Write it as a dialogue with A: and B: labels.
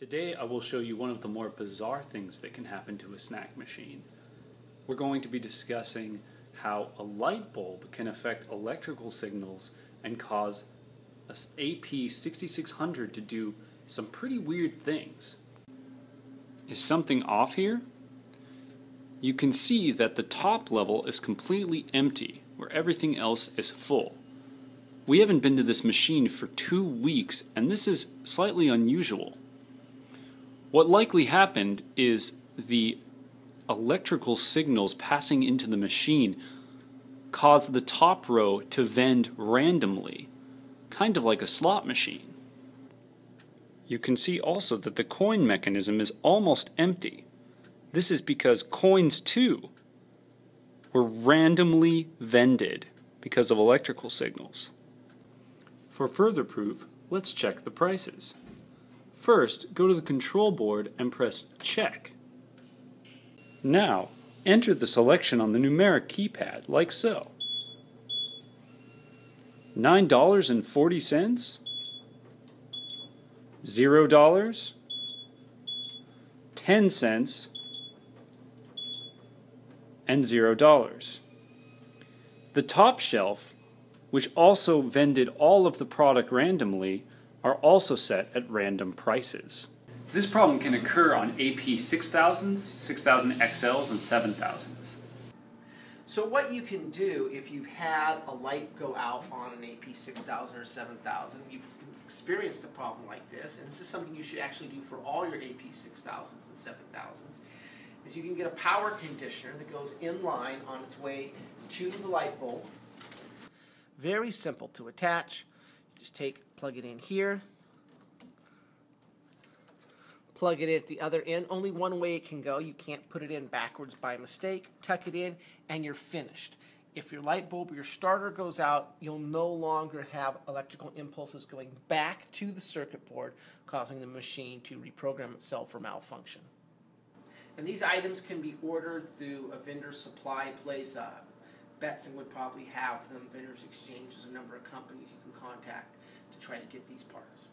A: Today I will show you one of the more bizarre things that can happen to a snack machine. We're going to be discussing how a light bulb can affect electrical signals and cause a AP6600 to do some pretty weird things. Is something off here? You can see that the top level is completely empty, where everything else is full. We haven't been to this machine for two weeks, and this is slightly unusual. What likely happened is the electrical signals passing into the machine caused the top row to vend randomly, kind of like a slot machine. You can see also that the coin mechanism is almost empty. This is because coins too were randomly vended because of electrical signals. For further proof, let's check the prices. First, go to the control board and press check. Now, enter the selection on the numeric keypad, like so. $9.40? Zero dollars? Ten cents? And zero dollars. The top shelf, which also vended all of the product randomly, are also set at random prices. This problem can occur on AP 6000s, 6000 XLs, and 7000s.
B: So what you can do if you've had a light go out on an AP 6000 or 7000, you've experienced a problem like this, and this is something you should actually do for all your AP 6000s and 7000s, is you can get a power conditioner that goes in line on its way to the light bulb. Very simple to attach. Just take, plug it in here, plug it in at the other end. Only one way it can go. You can't put it in backwards by mistake. Tuck it in, and you're finished. If your light bulb or your starter goes out, you'll no longer have electrical impulses going back to the circuit board, causing the machine to reprogram itself for malfunction. And these items can be ordered through a vendor supply place. Uh, Betson would probably have them. Vendors Exchange is a number of companies you can contact to try to get these parts.